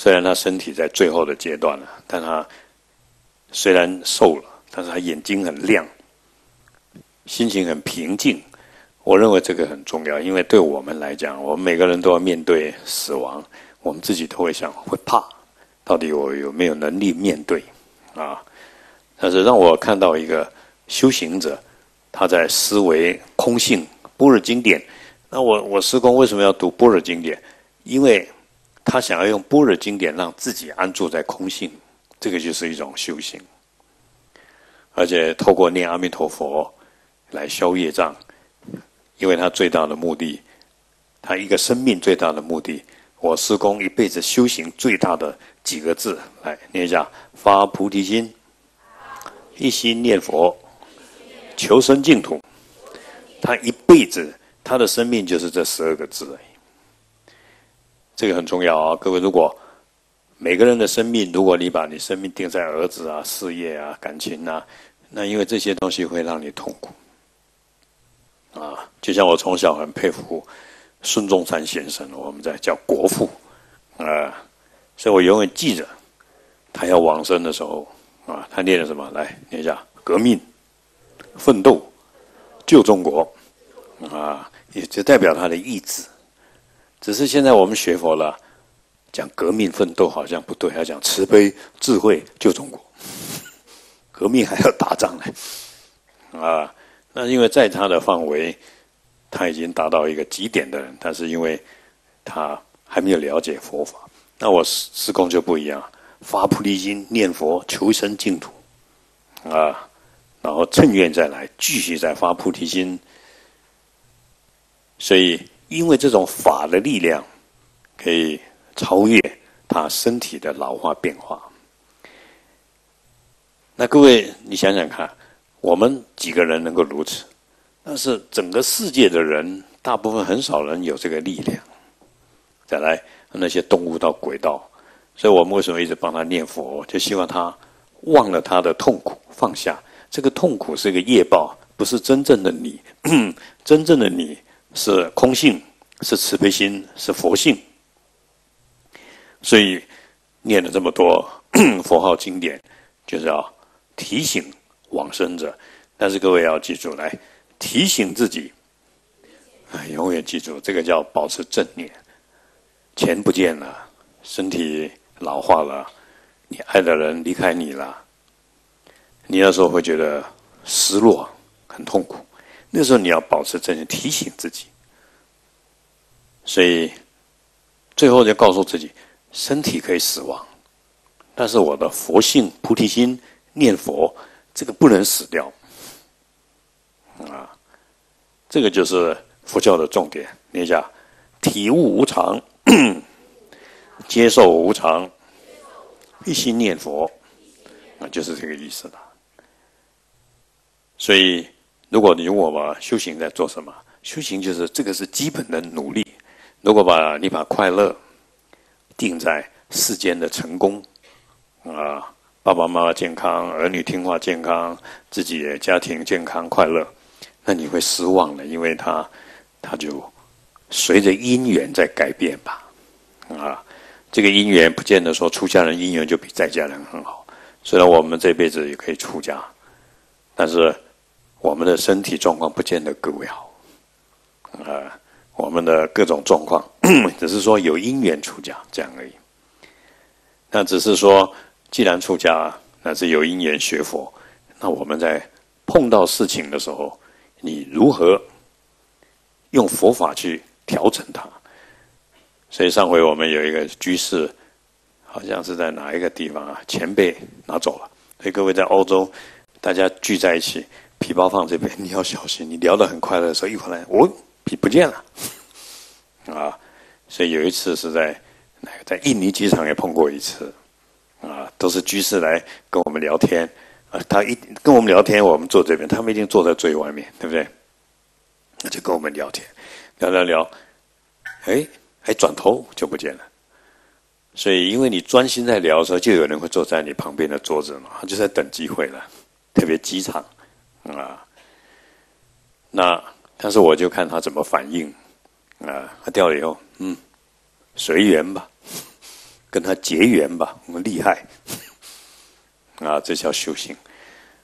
虽然他身体在最后的阶段了，但他虽然瘦了，但是他眼睛很亮，心情很平静。我认为这个很重要，因为对我们来讲，我们每个人都要面对死亡，我们自己都会想会怕，到底我有没有能力面对啊？但是让我看到一个修行者，他在思维空性般若经典。那我我师公为什么要读般若经典？因为他想要用般若经典让自己安住在空性，这个就是一种修行，而且透过念阿弥陀佛来消业障。因为他最大的目的，他一个生命最大的目的，我师公一辈子修行最大的几个字，来念一下：发菩提心，一心念佛，求生净土。他一辈子，他的生命就是这十二个字。这个很重要啊，各位！如果每个人的生命，如果你把你生命定在儿子啊、事业啊、感情啊，那因为这些东西会让你痛苦。啊，就像我从小很佩服孙中山先生，我们在叫国父啊，所以我永远记着他要往生的时候啊，他念的什么？来念一下：革命、奋斗、救中国啊，也就代表他的意志。只是现在我们学佛了，讲革命奋斗好像不对，要讲慈悲智慧救中国。革命还要打仗呢啊！那因为在他的范围，他已经达到一个极点的人，但是因为他还没有了解佛法，那我师师公就不一样，发菩提心念佛求生净土，啊，然后趁愿再来继续再发菩提心，所以因为这种法的力量，可以超越他身体的老化变化。那各位，你想想看。我们几个人能够如此，但是整个世界的人，大部分很少人有这个力量。再来，那些动物到轨道，所以我们为什么一直帮他念佛？就希望他忘了他的痛苦，放下这个痛苦是一个业报，不是真正的你。真正的你是空性，是慈悲心，是佛性。所以念了这么多 佛号经典，就是要提醒。往生者，但是各位要记住，来提醒自己，永远记住，这个叫保持正念。钱不见了，身体老化了，你爱的人离开你了，你那时候会觉得失落，很痛苦。那时候你要保持正念，提醒自己。所以最后就告诉自己，身体可以死亡，但是我的佛性、菩提心、念佛。这个不能死掉，啊，这个就是佛教的重点。念一下：体悟无常，接受无常，一心念佛，啊，就是这个意思了。所以，如果你问我吧，修行在做什么？修行就是这个是基本的努力。如果把你把快乐定在世间的成功，啊。爸爸妈妈健康，儿女听话健康，自己家庭健康快乐，那你会失望的，因为他他就随着因缘在改变吧，啊，这个因缘不见得说出家人因缘就比在家人很好。虽然我们这辈子也可以出家，但是我们的身体状况不见得各位好，啊，我们的各种状况 只是说有因缘出家这样而已，那只是说。既然出家，那是有因缘学佛。那我们在碰到事情的时候，你如何用佛法去调整它？所以上回我们有一个居士，好像是在哪一个地方啊？前辈拿走了。所以各位在欧洲，大家聚在一起，皮包放这边，你要小心。你聊得很快乐的时候，一回来，哦，皮不见了。啊，所以有一次是在在印尼机场也碰过一次。啊，都是居士来跟我们聊天，啊，他一跟我们聊天，我们坐这边，他们一定坐在最外面，对不对？那就跟我们聊天，聊聊聊，哎，还转头就不见了。所以，因为你专心在聊的时候，就有人会坐在你旁边的桌子嘛，就在等机会了，特别机场啊。那但是我就看他怎么反应啊，他掉了以后，嗯，随缘吧。跟他结缘吧，我们厉害 啊，这叫修行。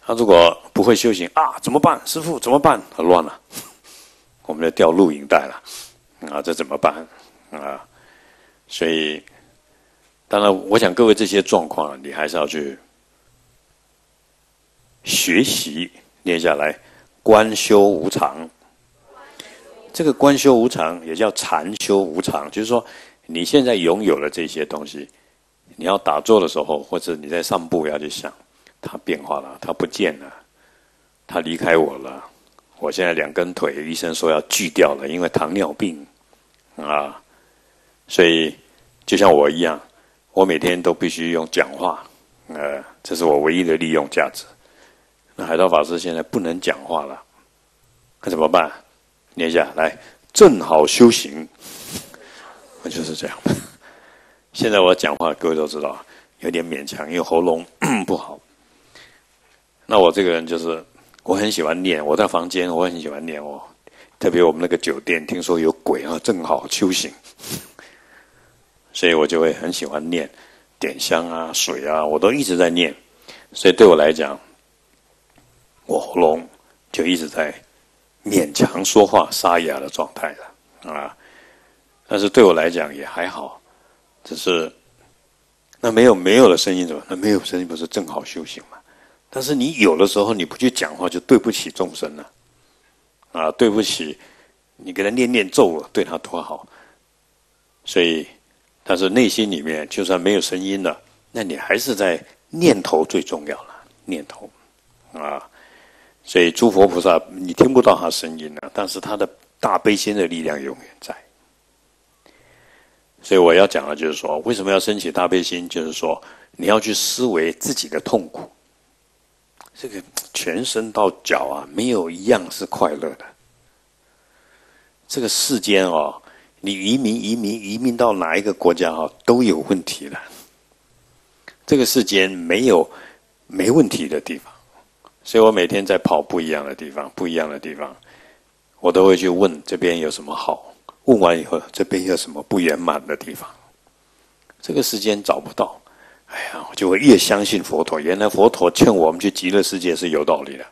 他如果不会修行啊，怎么办？师傅怎么办？他乱了，我们要掉录影带了啊，这怎么办啊？所以，当然，我想各位这些状况，你还是要去学习念下来。观修无常，这个观修无常也叫禅修无常，就是说，你现在拥有了这些东西，你要打坐的时候，或者你在散步要去想。它变化了，它不见了，它离开我了。我现在两根腿，医生说要锯掉了，因为糖尿病啊。所以就像我一样，我每天都必须用讲话，呃，这是我唯一的利用价值。海涛法师现在不能讲话了，那怎么办？念一下来，正好修行。我就是这样。现在我讲话，各位都知道，有点勉强，因为喉咙 不好。那我这个人就是，我很喜欢念。我在房间，我很喜欢念。哦特别我们那个酒店，听说有鬼啊，正好修行，所以我就会很喜欢念，点香啊、水啊，我都一直在念。所以对我来讲，我喉咙就一直在勉强说话、沙哑的状态了啊。但是对我来讲也还好，只是那没有没有了声音怎么？那没有声音不是正好修行吗？但是你有的时候你不去讲话，就对不起众生了，啊，对不起，你给他念念咒，对他多好。所以，但是内心里面就算没有声音了，那你还是在念头最重要了，念头，啊，所以诸佛菩萨你听不到他声音了，但是他的大悲心的力量永远在。所以我要讲的就是说，为什么要升起大悲心？就是说，你要去思维自己的痛苦。这个全身到脚啊，没有一样是快乐的。这个世间哦，你移民移民移民到哪一个国家哦，都有问题了。这个世间没有没问题的地方，所以我每天在跑不一样的地方，不一样的地方，我都会去问这边有什么好。问完以后，这边有什么不圆满的地方？这个时间找不到。哎呀，我就会越相信佛陀。原来佛陀劝我们去极乐世界是有道理的。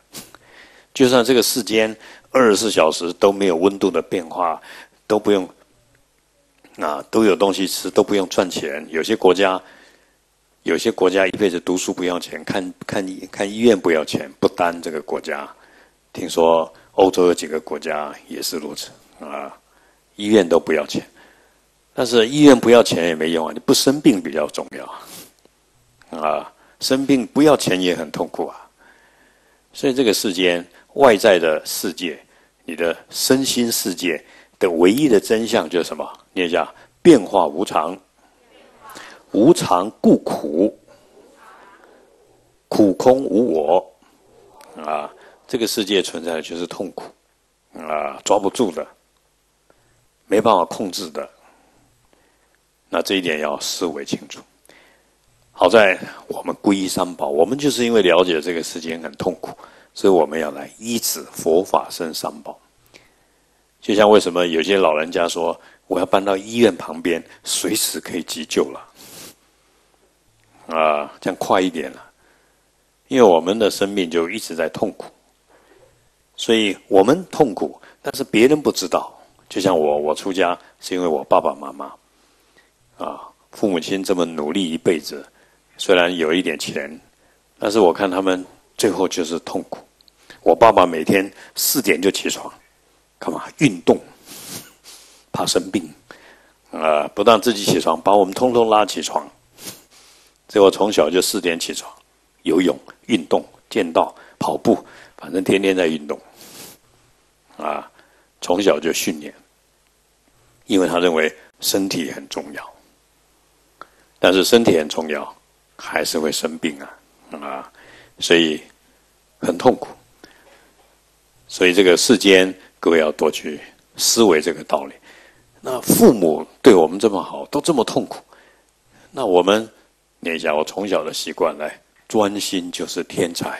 就算这个世间二十四小时都没有温度的变化，都不用啊，都有东西吃，都不用赚钱。有些国家，有些国家一辈子读书不要钱，看看看医院不要钱。不单这个国家，听说欧洲有几个国家也是如此啊，医院都不要钱。但是医院不要钱也没用啊，你不生病比较重要。啊，生病不要钱也很痛苦啊，所以这个世间外在的世界，你的身心世界的唯一的真相就是什么？念一下：变化无常，无常故苦，苦空无我。啊，这个世界存在的就是痛苦，啊，抓不住的，没办法控制的。那这一点要思维清楚。好在我们皈依三宝，我们就是因为了解这个世间很痛苦，所以我们要来依止佛法生三宝。就像为什么有些老人家说，我要搬到医院旁边，随时可以急救了，啊，这样快一点了。因为我们的生命就一直在痛苦，所以我们痛苦，但是别人不知道。就像我，我出家是因为我爸爸妈妈，啊，父母亲这么努力一辈子。虽然有一点钱，但是我看他们最后就是痛苦。我爸爸每天四点就起床，干嘛运动？怕生病啊！不但自己起床，把我们通通拉起床。所以我从小就四点起床，游泳、运动、剑道、跑步，反正天天在运动。啊，从小就训练，因为他认为身体很重要。但是身体很重要。还是会生病啊，啊，所以很痛苦。所以这个世间，各位要多去思维这个道理。那父母对我们这么好，都这么痛苦，那我们念一下我从小的习惯来，专心就是天才。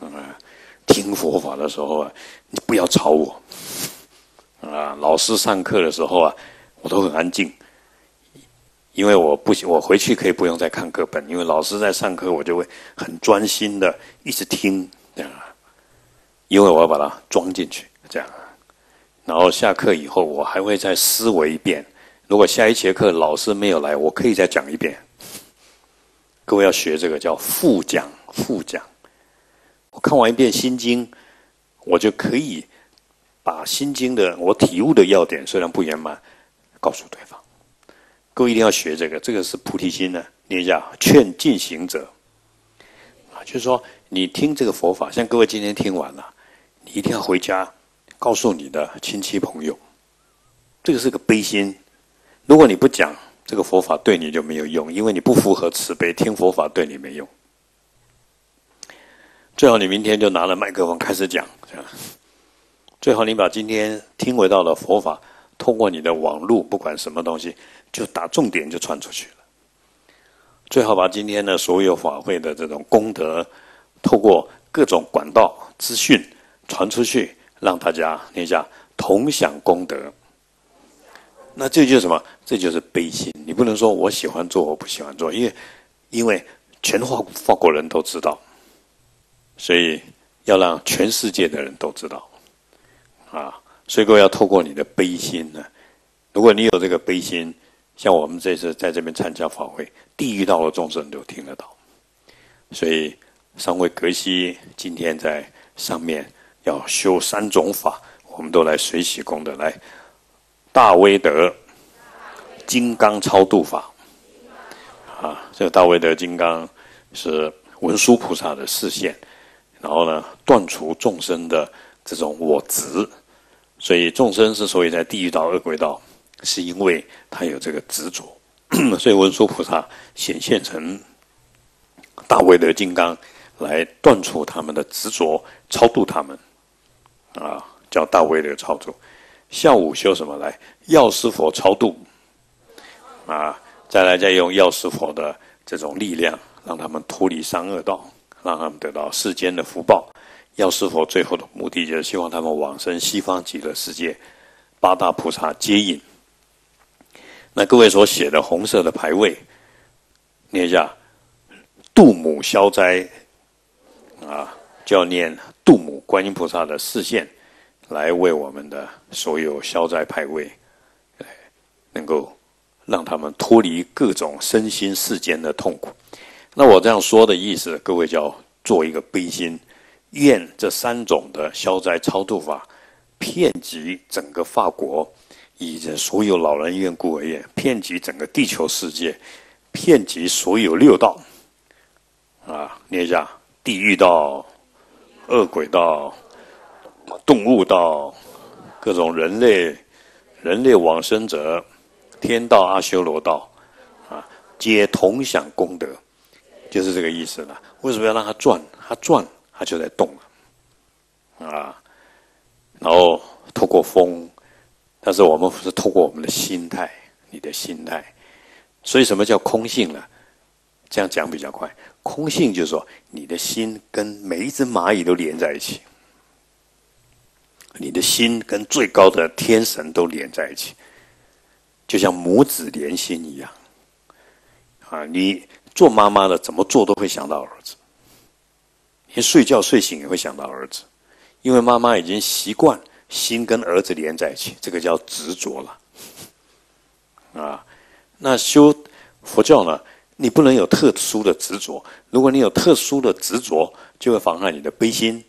啊，听佛法的时候啊，你不要吵我。啊，老师上课的时候啊，我都很安静。因为我不我回去可以不用再看课本，因为老师在上课，我就会很专心的一直听这样。因为我要把它装进去这样，然后下课以后我还会再思维一遍。如果下一节课老师没有来，我可以再讲一遍。各位要学这个叫复讲，复讲。我看完一遍《心经》，我就可以把《心经》的我体悟的要点，虽然不圆满，告诉对方。各位一定要学这个，这个是菩提心呢。念一下“劝进行者”，啊，就是说你听这个佛法，像各位今天听完了，你一定要回家告诉你的亲戚朋友，这个是个悲心。如果你不讲。这个佛法对你就没有用，因为你不符合慈悲，听佛法对你没用。最好你明天就拿了麦克风开始讲，最好你把今天听闻到的佛法，通过你的网络，不管什么东西，就打重点就传出去了。最好把今天的所有法会的这种功德，透过各种管道资讯传出去，让大家一下同享功德。那这就是什么？这就是悲心。你不能说我喜欢做，我不喜欢做，因为因为全法法国人都知道，所以要让全世界的人都知道啊。所以各位要透过你的悲心呢。如果你有这个悲心，像我们这次在这边参加法会，地狱道的众生都听得到。所以三位格西今天在上面要修三种法，我们都来随喜功德来。大威德金刚超度法。啊，这个大威德金刚是文殊菩萨的视线，然后呢，断除众生的这种我执，所以众生之所以在地狱道、恶鬼道，是因为他有这个执着，所以文殊菩萨显现成大威德金刚来断除他们的执着，超度他们。啊，叫大威德超度。下午修什么来？药师佛超度，啊，再来再用药师佛的这种力量，让他们脱离三恶道，让他们得到世间的福报。药师佛最后的目的就是希望他们往生西方极乐世界，八大菩萨接引。那各位所写的红色的牌位，念一下度母消灾，啊，就要念度母观音菩萨的视线。来为我们的所有消灾派位，能够让他们脱离各种身心世间的痛苦。那我这样说的意思，各位就要做一个悲心，愿这三种的消灾超度法，遍及整个法国，以及所有老人院、孤儿院，遍及整个地球世界，遍及所有六道。啊，念一下：地狱道、恶鬼道。动物道、各种人类、人类往生者、天道、阿修罗道，啊，皆同享功德，就是这个意思了。为什么要让它转？它转，它就在动啊。然后透过风，但是我们是透过我们的心态，你的心态。所以什么叫空性呢？这样讲比较快。空性就是说，你的心跟每一只蚂蚁都连在一起。你的心跟最高的天神都连在一起，就像母子连心一样。啊，你做妈妈的怎么做都会想到儿子，连睡觉睡醒也会想到儿子，因为妈妈已经习惯心跟儿子连在一起，这个叫执着了。啊，那修佛教呢，你不能有特殊的执着，如果你有特殊的执着，就会妨碍你的悲心，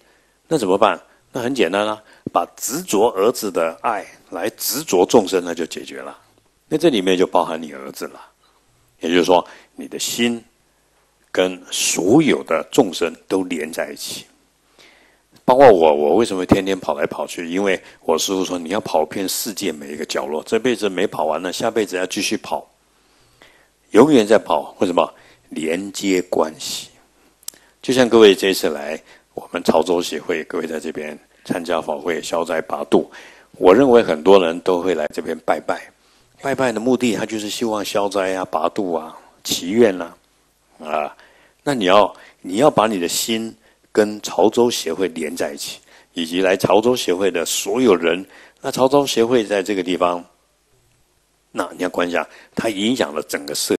那怎么办？那很简单啊。把执着儿子的爱来执着众生，那就解决了。那这里面就包含你儿子了，也就是说，你的心跟所有的众生都连在一起。包括我，我为什么天天跑来跑去？因为我师傅说，你要跑遍世界每一个角落，这辈子没跑完呢，下辈子要继续跑，永远在跑。为什么？连接关系。就像各位这次来我们潮州协会，各位在这边。参加法会消灾拔度，我认为很多人都会来这边拜拜。拜拜的目的，他就是希望消灾啊、拔度啊、祈愿呐，啊。那你要你要把你的心跟潮州协会连在一起，以及来潮州协会的所有人。那潮州协会在这个地方那你要观察，它影响了整个社